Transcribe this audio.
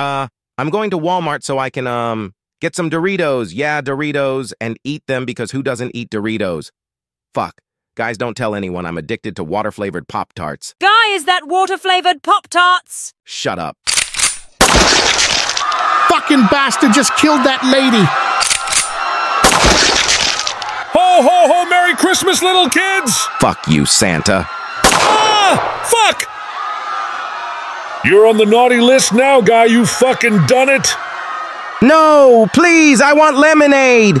Uh, I'm going to Walmart so I can, um, get some Doritos. Yeah, Doritos, and eat them because who doesn't eat Doritos? Fuck. Guys, don't tell anyone I'm addicted to water flavored Pop Tarts. Guy, is that water flavored Pop Tarts? Shut up. Fucking bastard just killed that lady. Ho, ho, ho, Merry Christmas, little kids! Fuck you, Santa. Ah! Fuck! You're on the naughty list now, guy. You fucking done it. No, please, I want lemonade.